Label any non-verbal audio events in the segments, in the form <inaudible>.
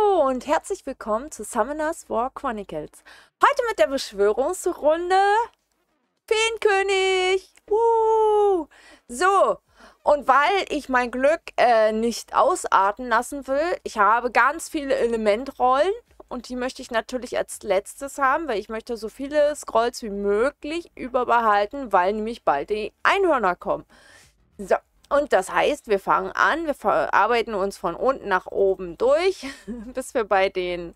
Und herzlich willkommen zu Summoners War Chronicles. Heute mit der Beschwörungsrunde Feenkönig. Uh. So, und weil ich mein Glück äh, nicht ausarten lassen will, ich habe ganz viele Elementrollen und die möchte ich natürlich als letztes haben, weil ich möchte so viele Scrolls wie möglich überbehalten, weil nämlich bald die Einhörner kommen. So, und das heißt, wir fangen an, wir arbeiten uns von unten nach oben durch, <laughs> bis wir bei den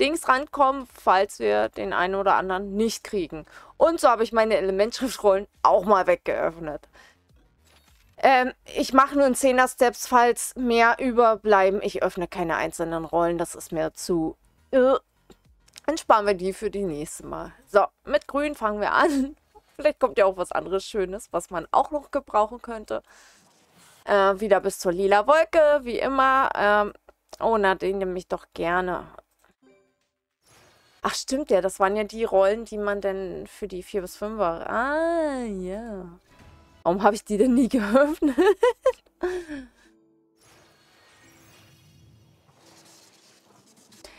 Dings rankommen, falls wir den einen oder anderen nicht kriegen. Und so habe ich meine Elementschriftrollen auch mal weggeöffnet. Ähm, ich mache nur in 10er Steps, falls mehr überbleiben. Ich öffne keine einzelnen Rollen, das ist mir zu... Äh, dann sparen wir die für die nächste Mal. So, mit Grün fangen wir an. <laughs> Vielleicht kommt ja auch was anderes Schönes, was man auch noch gebrauchen könnte. Äh, wieder bis zur lila Wolke, wie immer. Ähm, oh, Nadine nehme ich doch gerne. Ach, stimmt ja. Das waren ja die Rollen, die man denn für die 4 bis 5 war. Ah, ja. Warum habe ich die denn nie <laughs> geöffnet?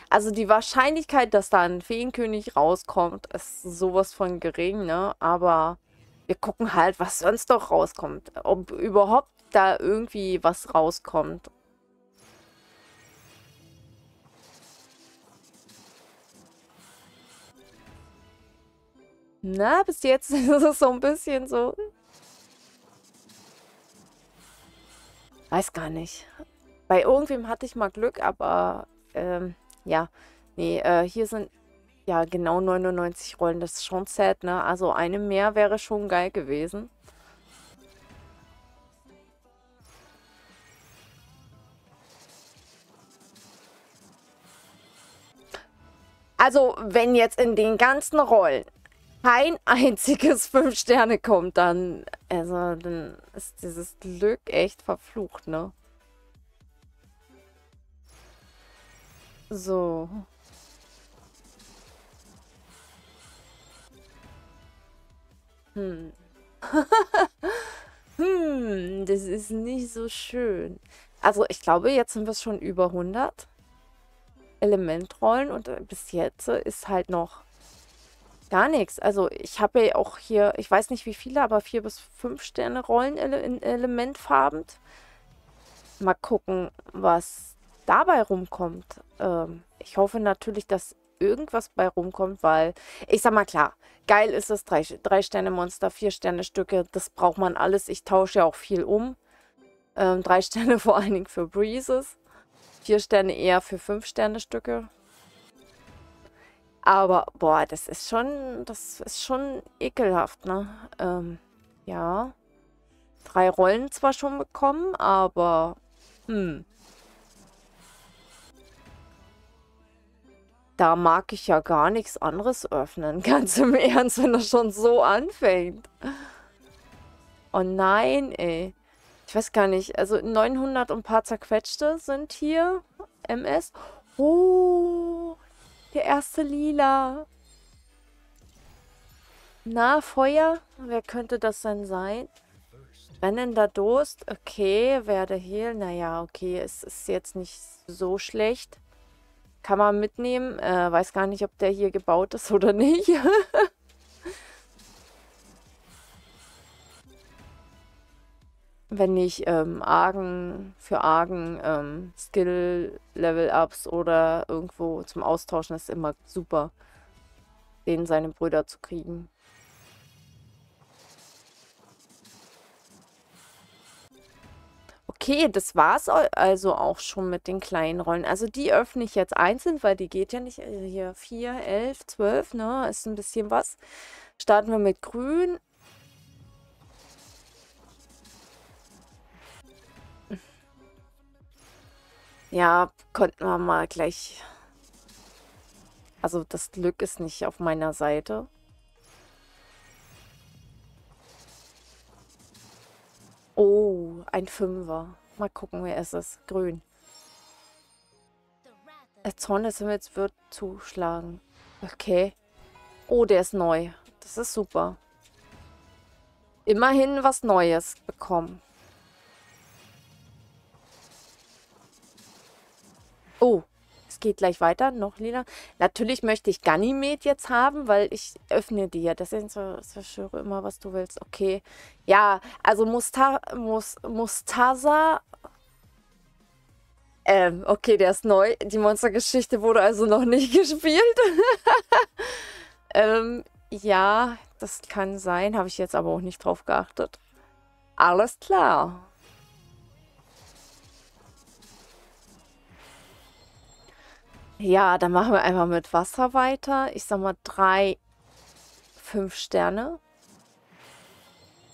Also die Wahrscheinlichkeit, dass da ein Feenkönig rauskommt, ist sowas von gering, ne? Aber wir gucken halt, was sonst doch rauskommt. Ob überhaupt da irgendwie was rauskommt. Na, bis jetzt <laughs> ist es so ein bisschen so... Weiß gar nicht. Bei irgendwem hatte ich mal Glück, aber ähm, ja. Nee, äh, hier sind ja genau 99 Rollen. Das ist schon sad, ne? Also eine mehr wäre schon geil gewesen. Also, wenn jetzt in den ganzen Rollen kein einziges <laughs> 5 Sterne kommt, dann, also, dann ist dieses Glück echt verflucht, ne? So. Hm. <laughs> hm, das ist nicht so schön. Also, ich glaube, jetzt sind wir schon über 100. Elementrollen und äh, bis jetzt ist halt noch gar nichts. Also ich habe ja auch hier, ich weiß nicht wie viele, aber vier bis fünf Sterne Rollen in Elementfarben. Mal gucken, was dabei rumkommt. Ähm, ich hoffe natürlich, dass irgendwas bei rumkommt, weil ich sag mal klar, geil ist es, drei, drei Sterne Monster, vier Sterne Stücke, das braucht man alles. Ich tausche ja auch viel um. Ähm, drei <laughs> Sterne vor allen Dingen für Breezes. Vier Sterne eher für fünf Sterne Stücke. Aber, boah, das ist schon, das ist schon ekelhaft, ne? Ähm, ja. Drei Rollen zwar schon bekommen, aber, hm. Da mag ich ja gar nichts anderes öffnen. <laughs> Ganz im Ernst, wenn das schon so anfängt. Oh nein, ey. Ich weiß gar nicht. Also 900 und ein paar zerquetschte sind hier. MS. Oh, der erste Lila. Na, Feuer? Wer könnte das denn sein? Brennender Durst. Okay, werde Heal. Naja, okay, es ist jetzt nicht so schlecht. Kann man mitnehmen. Äh, weiß gar nicht, ob der hier gebaut ist oder nicht. <laughs> wenn ich ähm, Argen für Argen ähm, Skill-Level-Ups oder irgendwo zum Austauschen ist immer super, den seine Brüder zu kriegen. Okay, das war's also auch schon mit den kleinen Rollen. Also die öffne ich jetzt einzeln, weil die geht ja nicht. Äh, hier 4, 11, 12, ne? Ist ein bisschen was. Starten wir mit grün. Ja, konnten wir mal gleich... Also das Glück ist nicht auf meiner Seite. Oh, ein Fünfer. Mal gucken, wer ist es. Grün. Der Zorn des Himmels wird zuschlagen. Okay. Oh, der ist neu. Das ist super. Immerhin was Neues bekommen. Geht gleich weiter. Noch lila. Natürlich möchte ich Ganymed jetzt haben, weil ich öffne ja. Das ist so, verschwöre immer, was du willst. Okay. Ja, also Musta Mus Mustaza. Ähm, okay, der ist neu. Die Monstergeschichte wurde also noch nicht <laughs> gespielt. <laughs> ähm, ja, das kann sein. Habe ich jetzt aber auch nicht drauf geachtet. Alles klar. Ja, dann machen wir einfach mit Wasser weiter. Ich sag mal drei, fünf Sterne.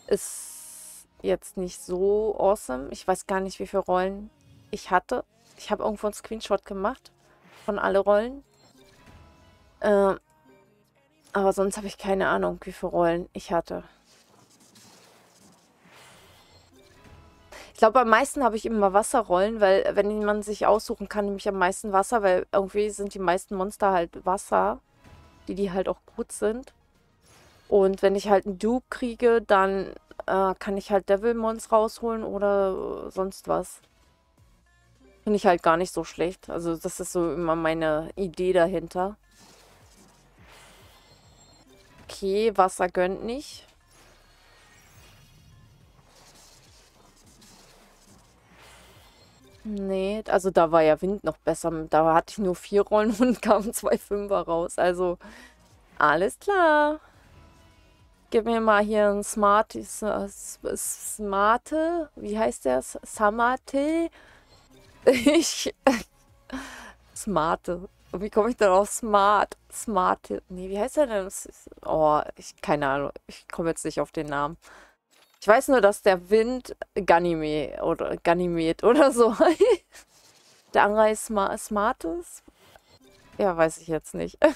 Ist jetzt nicht so awesome. Ich weiß gar nicht, wie viele Rollen ich hatte. Ich habe irgendwo einen Screenshot gemacht von alle Rollen. Äh, aber sonst habe ich keine Ahnung, wie viele Rollen ich hatte. Ich glaube, am meisten habe ich immer Wasserrollen, weil wenn man sich aussuchen kann, nehme ich am meisten Wasser, weil irgendwie sind die meisten Monster halt Wasser, die die halt auch gut sind. Und wenn ich halt einen Dupe kriege, dann äh, kann ich halt Devilmons rausholen oder sonst was. Finde ich halt gar nicht so schlecht. Also das ist so immer meine Idee dahinter. Okay, Wasser gönnt nicht. Nee, also da war ja Wind noch besser. Da hatte ich nur vier Rollen <laughs> und kamen zwei Fünfer raus. Also alles klar. Gib mir mal hier ein Smart, Smarte, wie heißt der? Samate? <laughs> Ich, <laughs> Smarte. Wie komme ich denn auf Smart? Smarte. Nee, wie heißt der denn? Oh, ich, keine Ahnung. Ich komme jetzt nicht auf den Namen. Ich weiß nur, dass der Wind Ganymede oder Ganymed oder so Der andere ist Sma Smartes? Ja, weiß ich jetzt nicht. <laughs>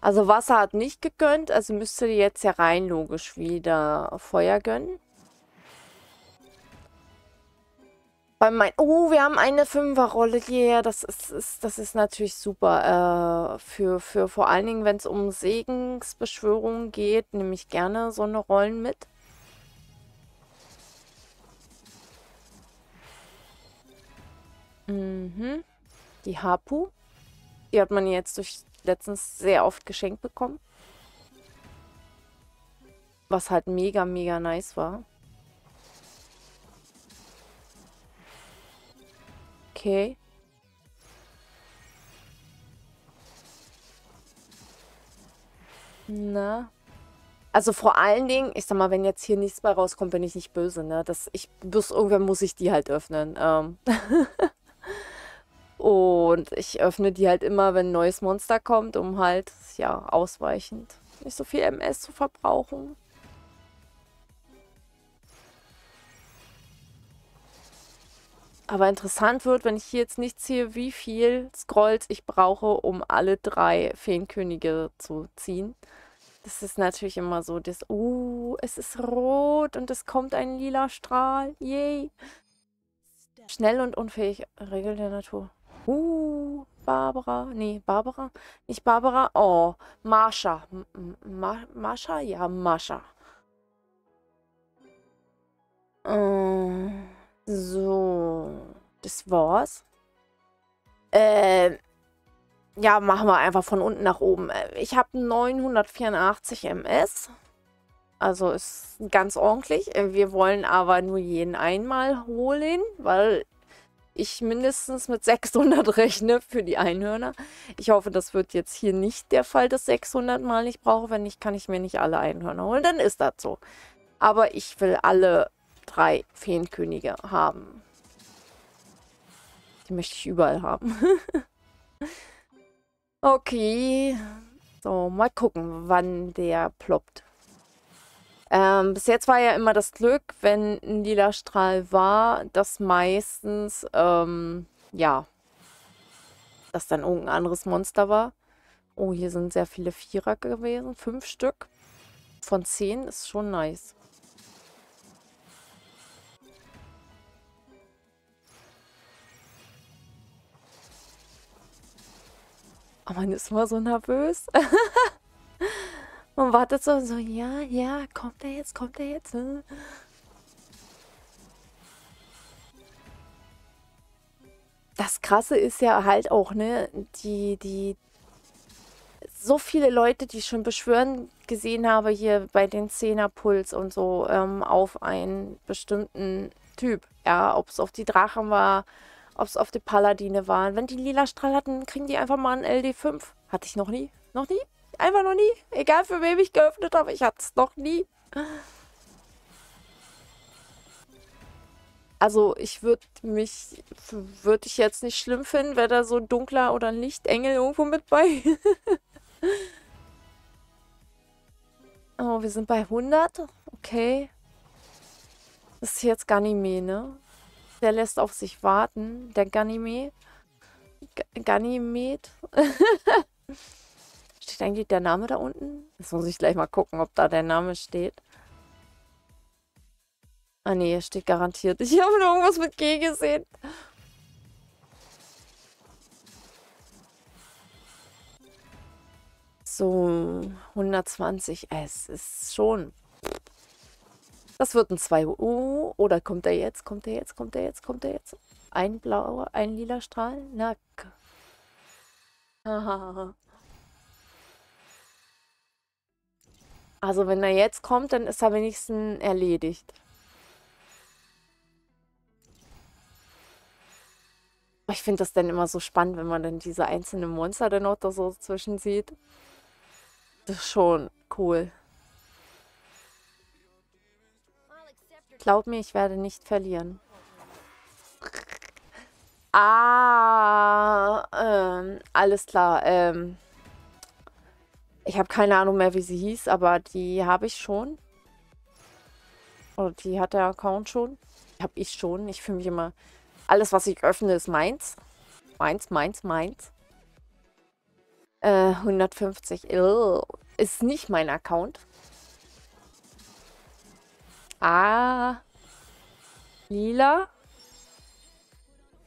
also Wasser hat nicht gegönnt, also müsste die jetzt ja rein logisch wieder Feuer gönnen. Bei mein oh, wir haben eine Fünferrolle. Yeah, das ist, ist, das ist natürlich super. Äh, für, für vor allen Dingen, wenn es um Segensbeschwörungen geht, nehme ich gerne so eine Rollen mit. Mhm. Die Hapu. Die hat man jetzt durch letztens sehr oft geschenkt bekommen. Was halt mega, mega nice war. Okay. Na. Also vor allen Dingen, ich sag mal, wenn jetzt hier nichts mehr rauskommt, bin ich nicht böse, ne? Das, ich, bis irgendwann muss ich die halt öffnen. Ähm. <laughs> Und ich öffne die halt immer, wenn ein neues Monster kommt, um halt, ja, ausweichend nicht so viel MS zu verbrauchen. Aber interessant wird, wenn ich hier jetzt nicht sehe, wie viel Scrolls ich brauche, um alle drei Feenkönige zu ziehen. Das ist natürlich immer so, das, uh, es ist rot und es kommt ein lila Strahl. Yay. Schnell und unfähig. Regel der Natur. Uh, Barbara. Nee, Barbara. Nicht Barbara. Oh, Marsha. Ma Marsha? Ja, Marsha. Äh. So, das war's. Äh, ja, machen wir einfach von unten nach oben. Äh, ich habe 984 MS. Also ist ganz ordentlich. Äh, wir wollen aber nur jeden einmal holen, weil ich mindestens mit 600 <laughs> rechne für die Einhörner. Ich hoffe, das wird jetzt hier nicht der Fall, dass 600 Mal ich brauche. Wenn nicht, kann ich mir nicht alle Einhörner holen. Dann ist das so. Aber ich will alle drei Feenkönige haben. Die möchte ich überall haben. <laughs> okay. So, mal gucken, wann der ploppt. Ähm, bis jetzt war ja immer das Glück, wenn ein lila Strahl war, dass meistens, ähm, ja, dass dann irgendein anderes Monster war. Oh, hier sind sehr viele Vierer gewesen. Fünf Stück von zehn ist schon nice. Oh, man ist immer so nervös. <laughs> man wartet so, so, ja, ja, kommt er jetzt, kommt er jetzt. Ne? Das Krasse ist ja halt auch, ne, die, die, so viele Leute, die ich schon beschwören gesehen habe hier bei den Zehnerpuls und so ähm, auf einen bestimmten Typ. Ja, ob es auf die Drachen war, ob es auf die Paladine waren. Wenn die lila Strahl hatten, kriegen die einfach mal einen LD5. Hatte ich noch nie. Noch nie? Einfach noch nie. Egal für wen ich geöffnet habe, ich hatte es noch nie. Also ich würde mich, würde ich jetzt nicht schlimm finden, wäre da so ein dunkler oder ein Lichtengel irgendwo mit bei. <laughs> oh, wir sind bei 100. Okay. Das ist jetzt Ganime, ne? Der lässt auf sich warten. Der Ganime. Ganymed. <laughs> steht eigentlich der Name da unten? Jetzt muss ich gleich mal gucken, ob da der Name steht. Ah nee, hier steht garantiert. Ich habe nur irgendwas mit G gesehen. So, 120. Es ist schon. Das wird ein 2 U. Oder kommt er jetzt? Kommt er jetzt? Kommt er jetzt? Kommt er jetzt? Ein blauer, ein lila Strahl? Na. <laughs> Also wenn er jetzt kommt, dann ist er wenigstens erledigt. Ich finde das dann immer so spannend, wenn man dann diese einzelnen Monster dann noch da so zwischen sieht. Das ist schon cool. Glaub mir, ich werde nicht verlieren. <laughs> Ah, ähm, alles klar. Ähm, ich habe keine Ahnung mehr, wie sie hieß, aber die habe ich schon. Oder die hat der Account schon. Die habe ich schon. Ich fühle mich immer... Alles, was ich öffne, ist meins. Meins, meins, meins. Äh, 150. Ugh. Ist nicht mein Account. Ah. Lila.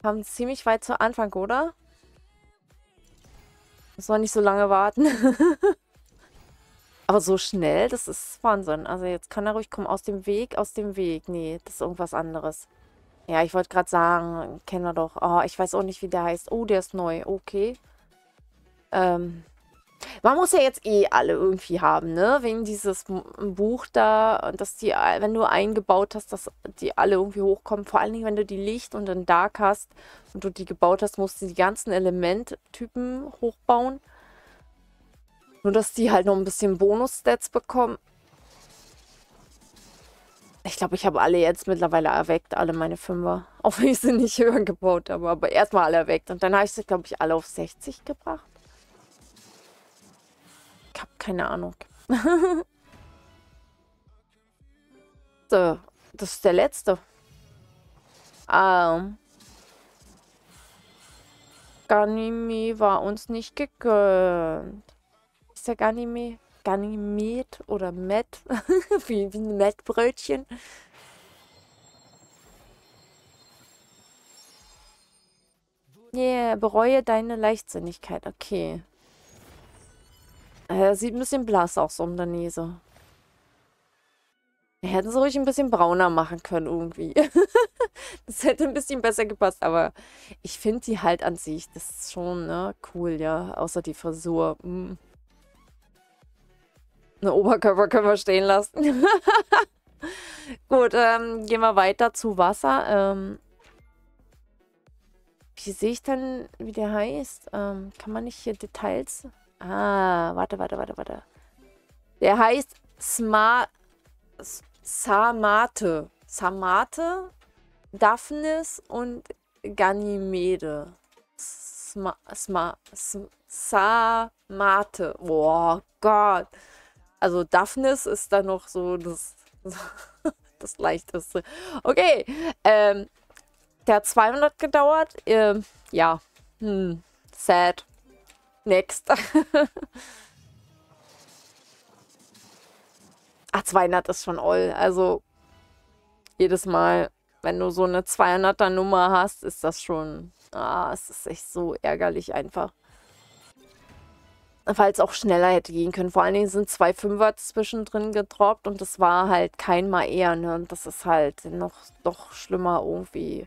Haben ziemlich weit zu Anfang, oder? Muss man nicht so lange warten. <laughs> Aber so schnell, das ist Wahnsinn. Also jetzt kann er ruhig kommen. Aus dem Weg, aus dem Weg. Nee, das ist irgendwas anderes. Ja, ich wollte gerade sagen, kennen wir doch. Oh, ich weiß auch nicht, wie der heißt. Oh, der ist neu. Okay. Ähm, man muss ja jetzt eh alle irgendwie haben, ne? Wegen dieses Buch da, dass die, wenn du eingebaut hast, dass die alle irgendwie hochkommen. Vor allen Dingen, wenn du die Licht und dann Dark hast und du die gebaut hast, musst du die ganzen Elementtypen hochbauen. Nur, dass die halt noch ein bisschen Bonus-Stats bekommen. Ich glaube, ich habe alle jetzt mittlerweile erweckt, alle meine Fünfer. <laughs> Auch wenn ich sie nicht höher gebaut habe, aber erstmal alle erweckt. Und dann habe ich sie, glaube ich, alle auf 60 gebracht. Ich habe keine Ahnung. <laughs> so, das ist der letzte. Ähm. Ganimi war uns nicht gegönnt. Ist der Ganimi? Ganymed oder Met, <laughs> wie, wie ein Mettbrötchen. Yeah, bereue deine Leichtsinnigkeit. Okay. Er sieht ein bisschen blass aus um der Nase. Hätten sie ruhig ein bisschen brauner machen können irgendwie. <laughs> das hätte ein bisschen besser gepasst, aber ich finde die halt an sich, das ist schon ne, cool, ja. Außer die Frisur. Mm. Eine Oberkörper können wir stehen lassen. <laughs> Gut, ähm, gehen wir weiter zu Wasser. Ähm, wie sehe ich denn, wie der heißt? Ähm, kann man nicht hier Details... Ah, warte, warte, warte, warte. Der heißt Sma Samate. Samate, Daphnis und Ganymede. Sma, Sma, Samate. Oh Gott. Also Daphnis ist dann noch so das, <laughs> das Leichteste. Okay, ähm, der hat 200 gedauert. Ähm, ja, hm, sad. Next. <laughs> Ach, 200 ist schon all. Also jedes Mal, wenn du so eine 200er Nummer hast, ist das schon... Ah, es ist echt so ärgerlich einfach es auch schneller hätte gehen können. Vor allen Dingen sind zwei Fünfer zwischendrin gedroppt und das war halt kein Mal eher, ne? Und das ist halt noch doch schlimmer irgendwie.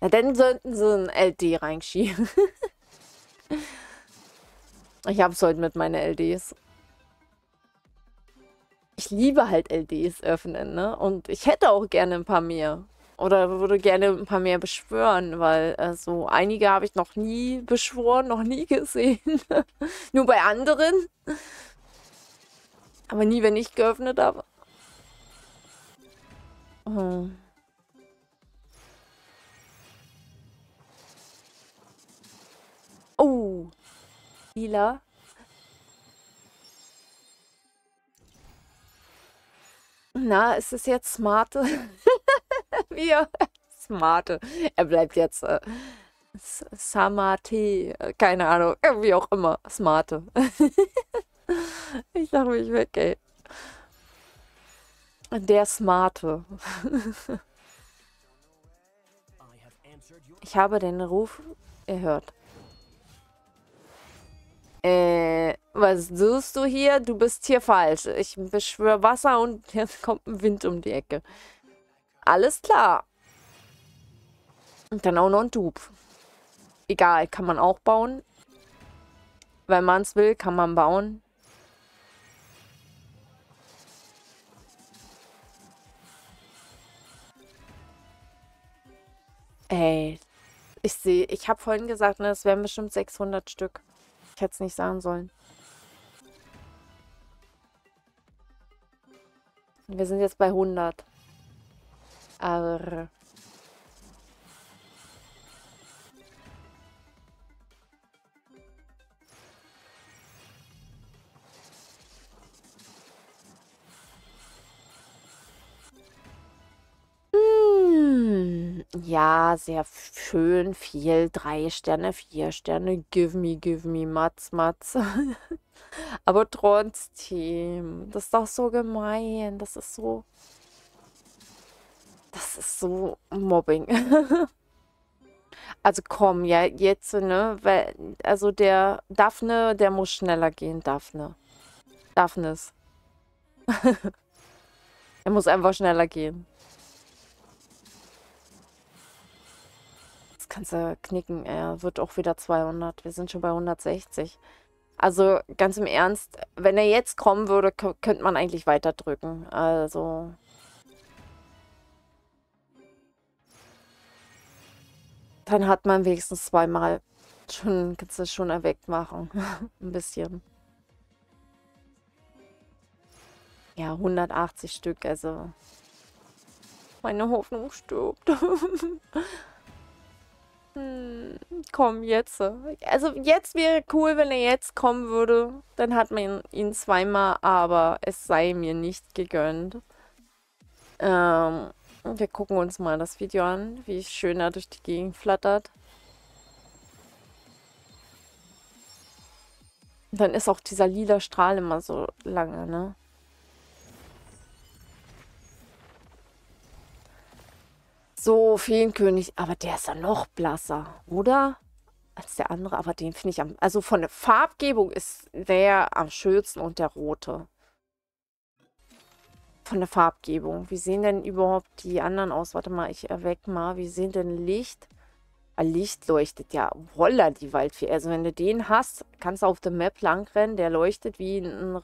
Na, dann sollten sie ein LD reinschieben. <laughs> ich hab's heute mit meinen LDs. Ich liebe halt LDs öffnen, ne? Und ich hätte auch gerne ein paar mehr. Oder würde gerne ein paar mehr beschwören, weil äh, so einige habe ich noch nie beschworen, noch nie <laughs> gesehen. Nur bei anderen. Aber nie, wenn ich geöffnet habe. Oh. oh. Lila. Na, ist es jetzt smarte? <laughs> Wir. Smarte. Er bleibt jetzt äh, Samate. Keine Ahnung. Wie auch immer. Smarte. <laughs> ich lache mich weg, ey. Der Smarte. <laughs> ich habe den Ruf erhört. Äh, was suchst du hier? Du bist hier falsch. Ich beschwöre Wasser und <laughs> jetzt kommt ein Wind um die Ecke. Alles klar. Und dann auch noch ein Dub. Egal, kann man auch bauen. Wenn man es will, kann man bauen. Ey, ich sehe, ich habe vorhin gesagt, ne, es wären bestimmt 600 Stück. Ich hätte es nicht sagen sollen. Wir sind jetzt bei 100. Aber... ja, sehr schön, viel. Drei Sterne, vier Sterne. Give me, give me, Matz, Matz. <laughs> Aber trotzdem, das ist doch so gemein. Das ist so... Das ist so Mobbing. <laughs> Also komm, ja, jetzt, ne? Weil, also der Daphne, der muss schneller gehen, Daphne. Daphnes. <laughs> er muss einfach schneller gehen. Kannst du knicken. Er wird auch wieder 200. Wir sind schon bei 160. Also ganz im Ernst, wenn er jetzt kommen würde, könnte man eigentlich weiter drücken. Also Dann hat man wenigstens zweimal schon, kannst du schon erweckt machen. <laughs> Ein bisschen. Ja, 180 Stück, also. Meine Hoffnung stirbt. <laughs> hm, komm, jetzt. Also jetzt wäre cool, wenn er jetzt kommen würde. Dann hat man ihn zweimal, aber es sei mir nicht gegönnt. Ähm, wir gucken uns mal das Video an, wie schön er durch die Gegend flattert. Dann ist auch dieser lila Strahl immer so lange, ne? So, Feenkönig. Aber der ist ja noch blasser, oder? Als der andere. Aber den finde ich am... Also von der Farbgebung ist der am schönsten und der rote von der Farbgebung. Wie sehen denn überhaupt die anderen aus? Warte mal, ich erweck mal. Wie sehen denn Licht? Ah, Licht leuchtet ja. Wolla, die Waldfee. Also wenn du den hast, kannst du auf der Map langrennen. Der leuchtet wie ein...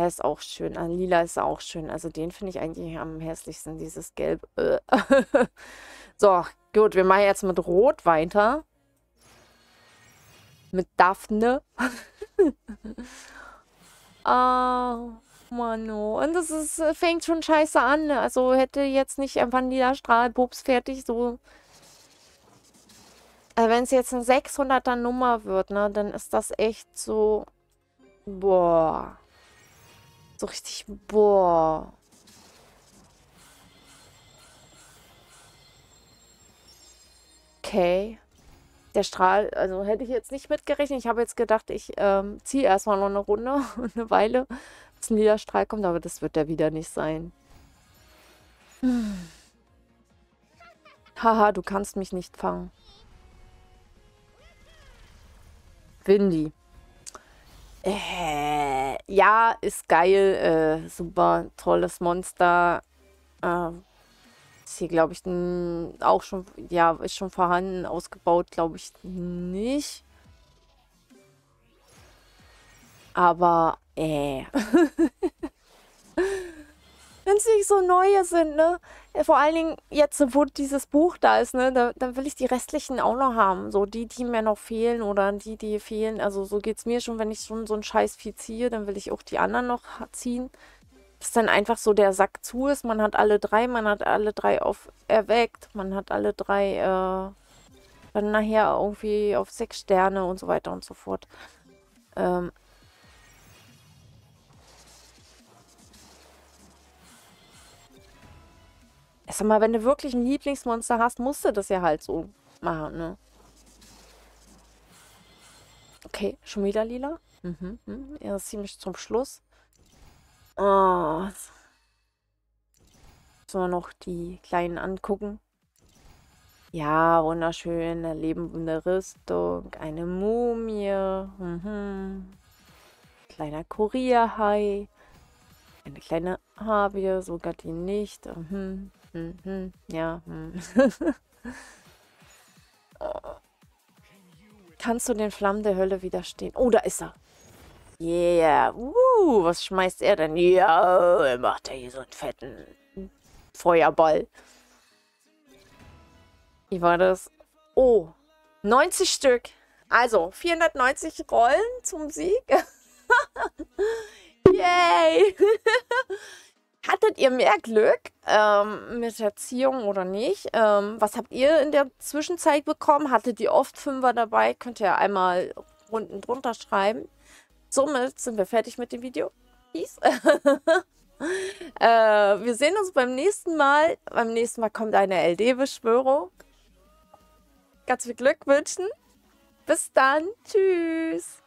Er ist auch schön. Ah, lila ist auch schön. Also den finde ich eigentlich am hässlichsten, dieses Gelb. <laughs> so, gut. Wir machen jetzt mit Rot weiter. Mit Daphne. <laughs> Ah... Mano. Und das ist, äh, fängt schon scheiße an. Ne? Also hätte jetzt nicht einfach ein lila Strahlpups fertig so. Also wenn es jetzt eine 600er Nummer wird, ne, dann ist das echt so. Boah. So richtig, boah. Okay. Der Strahl, also hätte ich jetzt nicht mitgerechnet. Ich habe jetzt gedacht, ich ähm, ziehe erstmal noch eine Runde, <laughs> eine Weile, ein Niederstrahl kommt, aber das wird er wieder nicht sein. Haha, du kannst mich nicht fangen. Windy. Äh, ja, ist geil. Äh, super, tolles Monster. Äh, Ist hier, glaube ich, auch schon, ja, ist schon vorhanden, ausgebaut, glaube ich, nicht. Aber, äh. <laughs> Wenn es nicht so neue sind, ne? Vor allen Dingen jetzt, wo dieses Buch da ist, ne? Da, dann will ich die restlichen auch noch haben. So die, die mir noch fehlen oder die, die fehlen. Also so geht es mir schon, wenn ich schon so einen Scheiß viel ziehe, dann will ich auch die anderen noch ziehen. Dass dann einfach so der Sack zu ist. Man hat alle drei, man hat alle drei auf erweckt, man hat alle drei äh, dann nachher irgendwie auf sechs Sterne und so weiter und so fort. Ähm, Sag mal, wenn du wirklich ein Lieblingsmonster hast, musst du das ja halt so machen, ne? Okay, schon wieder lila. Mhm, mhm. Ja, ziemlich zum Schluss. Oh. So, noch die Kleinen angucken. Ja, wunderschön. Eine lebende Rüstung. Eine Mumie. Mhm. Kleiner Kurierhai. Eine kleine Havie, sogar die nicht. Mhm. Mhm, ja. Hm. <laughs> Kannst du den Flammen der Hölle widerstehen? Oh, da ist er. Yeah. Uh, was schmeißt er denn? Ja, er macht ja hier so einen fetten Feuerball. Wie war das? Oh, 90 Stück. Also, 490 Rollen zum Sieg. <laughs> Yay! <laughs> Hattet ihr mehr Glück ähm, mit Erziehung oder nicht? Ähm, was habt ihr in der Zwischenzeit bekommen? Hattet ihr oft Fünfer dabei? Könnt ihr einmal unten drunter schreiben. Somit sind wir fertig mit dem Video. Peace. <laughs> äh, wir sehen uns beim nächsten Mal. Beim nächsten Mal kommt eine LD-Beschwörung. Ganz viel Glück wünschen. Bis dann. Tschüss.